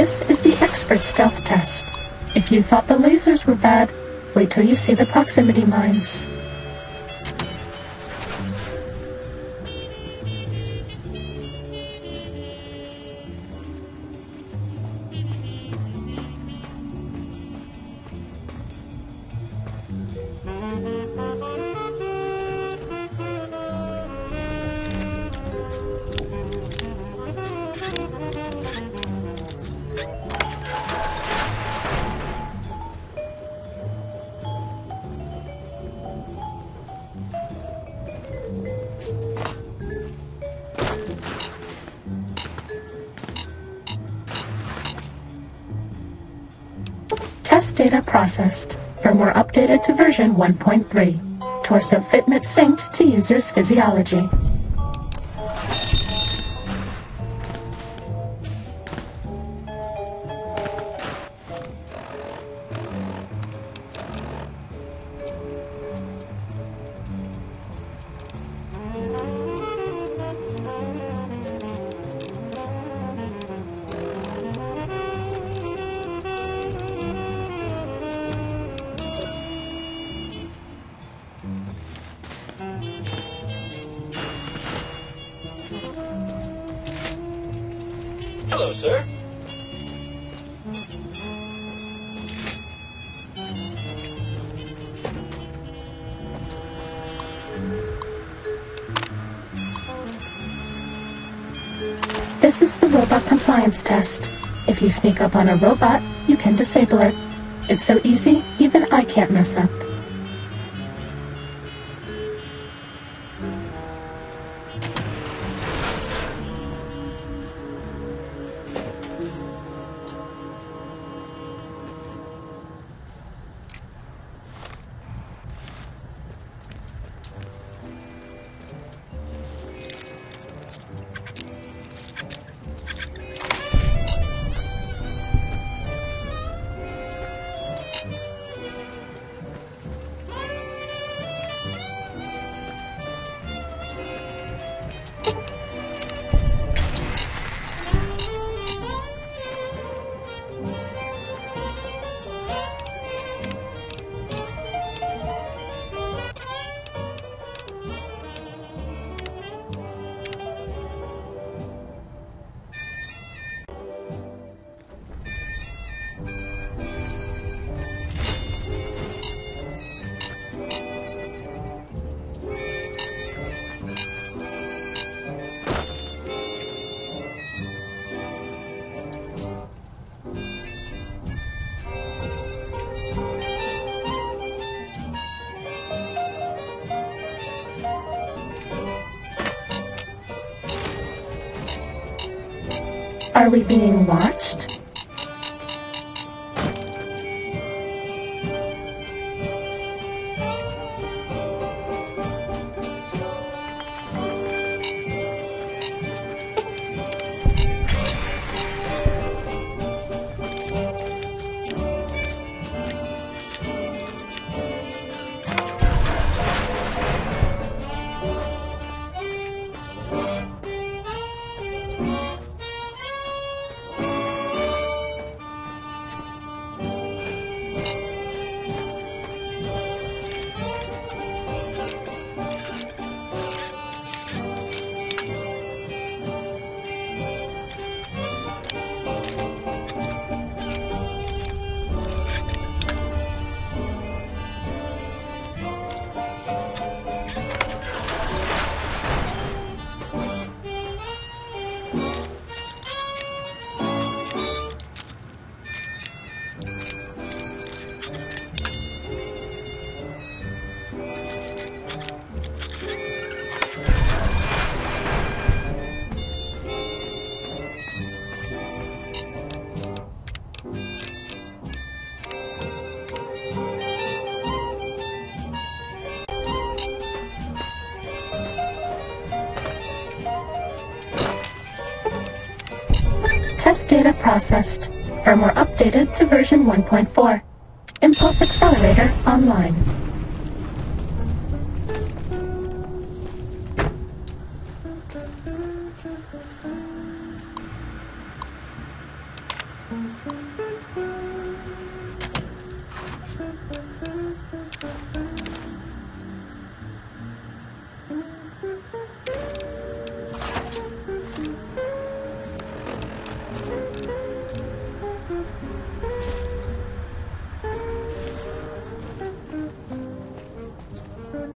This is the expert stealth test. If you thought the lasers were bad, wait till you see the proximity mines. Test data processed. Firmware updated to version 1.3. Torso fitment synced to user's physiology. Hello, sir. This is the robot compliance test. If you sneak up on a robot, you can disable it. It's so easy, even I can't mess up. Are we being watched? Test data processed. Firmware updated to version 1.4. Impulse Accelerator online.